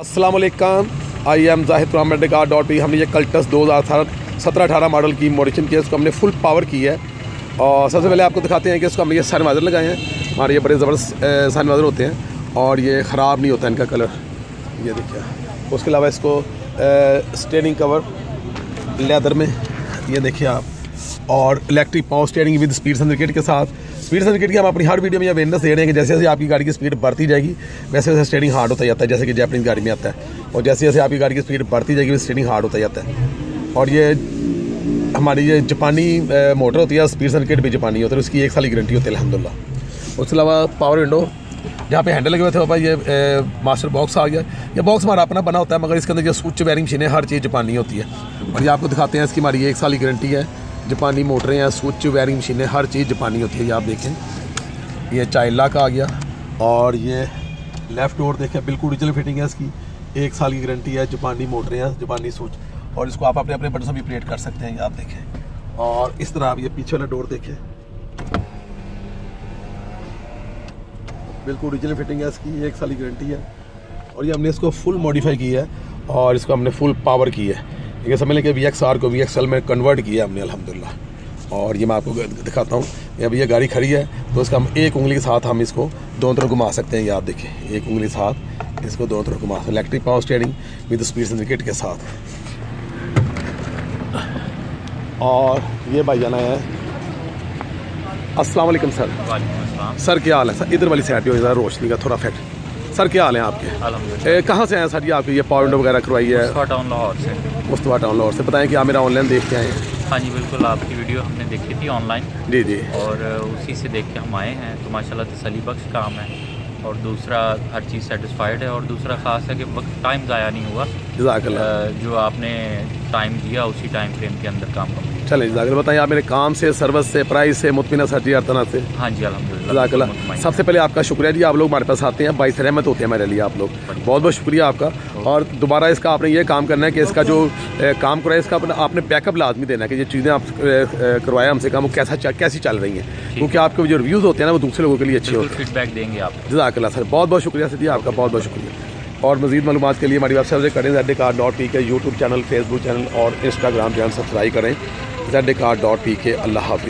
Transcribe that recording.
अस्सलाम I am Zahid car dot P हमने ये कल्टस दो हज़ार अठारह, सत्रह अठारह मॉडल की मॉडिशन की है इसको हमने फुल पावर की है। और सबसे पहले आपको दिखाते हैं कि इसको हमने ये सनवाइज़र लगाए हैं। हमारे ये बड़े ज़बरदस्त सनवाइज़र होते हैं। और ये ख़राब नहीं होता इनका कलर ये देखिए। उसके अलावा इसको स्टेयरिंग कवर लेदर में। ये देखिए आप। और electric power steering with speed certificate के साथ। स्पीड सर्टिफिकेट की हम अपनी हर वीडियो में अवेयरनेस दे रहे हैं कि जैसे जैसे आपकी गाड़ी की स्पीड बढ़ती जाएगी वैसे वैसे स्टेयरिंग हार्ड होता जाता है जैसे कि जैपनीज गाड़ी में आता है। और जैसे जैसे आपकी गाड़ी की स्पीड बढ़ती जाएगी वैसे स्टेयरिंग हार्ड होता जाता है। और ये हमारी ये जापानी मोटर होती है स्पीड सर्टिफिकेट भी जापानी होता है उसकी एक साल की गारंटी होती है अलहमदिल्ला उसके अलावा पावर विंडो जहाँ पे हैंडल लगे हुए थे पापा ये ए, मास्टर बॉक्स आ गया। ये बॉक्स हमारा अपना बना होता है मगर इसके अंदर जो स्विच वेरिंग मशीन है हर चीज़ जापानी होती है। और ये आपको दिखाते हैं इसकी हमारी एक साल की गारंटी है। जापानी मोटरें हैं स्विच वेरिंग मशीनें, हर चीज़ जापानी होती है, ये आप देखें। ये चाइल्ला का आ गया, और ये लेफ़्ट डोर देखें, बिल्कुल डिजिटल फिटिंग है इसकी। एक साल की गारंटी है, जापानी मोटरें हैं जापानी स्विच और इसको आप अपने अपने बटन से भी प्लेट कर सकते हैं आप देखें। और इस तरह आप ये पीछे वाला डोर देखें। बिल्कुल ओरिजिनल फिटिंग है इसकी, एक साल की गारंटी है। और ये हमने इसको फुल मॉडिफाई की है, और इसको हमने फुल पावर की है। ये समझ लें कि वी एक्स आर को वी एक्स एल में कन्वर्ट किया हमने अलहमदिल्ला और ये मैं आपको दिखाता हूँ। ये अभी ये गाड़ी खड़ी है तो इसका हम एक उंगली के साथ हम इसको दोनों तरफ़ घुमा सकते हैं ये आप देखिए एक उंगली के साथ इसको दोनों तरफ़ घुमा सकते electric power steering with speed certificate के साथ। और ये भाई जाना है। अस्सलाम वालेकुम सर। सर क्या हाल है? सर इधर वाली साइड पे ज़रा रोशनी का थोड़ा इफ़ेक्ट सर क्या हाल है आपके? कहाँ से आए सर ये आपकी? ये पावर वगैरह करवाई है। से टाउन लाहौर से बताएँ कि आप मेरा ऑनलाइन देख के आए हैं। हाँ जी बिल्कुल आपकी वीडियो हमने देखी थी ऑनलाइन जी जी। और उसी से देख के हम आए हैं। तो माशाल्लाह तसली बख्श काम है। और दूसरा हर चीज़ सेटिस्फाइड है। और दूसरा ख़ास है कि वक्त टाइम ज़ाया नहीं हुआ। जो आपने टाइम दिया उसी टाइम फ्रेम के अंदर काम कंप्लीट चलें जजाकल्ला बताइए आप मेरे काम से सर्विस से प्राइस से मुतमिन सर जी हर से? हाँ जी अलहमदिल्ला सबसे पहले आपका शुक्रिया जी आप लोग हमारे पास आते हैं बाईस रहमत होते हैं मेरे लिए आप लोग। बहुत बहुत शुक्रिया आपका। और दोबारा इसका आपने ये काम करना है कि इसका जो काम कराए इसका आपने बैकअप लाजमी देना है कि ये चीज़ें आप करवाया हमसे काम वो कैसा कैसी चल रही हैं। क्योंकि आपके जो रिव्यूज़ होते हैं ना वो दूसरे लोगों के लिए अच्छे होते हैं। फीडबैक देंगे आप। जजाकल्ला सर बहुत बहुत शुक्रिया सर जी आपका बहुत बहुत शुक्रिया। और मजीद मालूम के लिए हमारी वेबसाइट से करें Z car dot P K YouTube channel Facebook channel और इंस्टाग्राम चैनल सब्सक्राइब करें। Z car dot P K Allah हाफि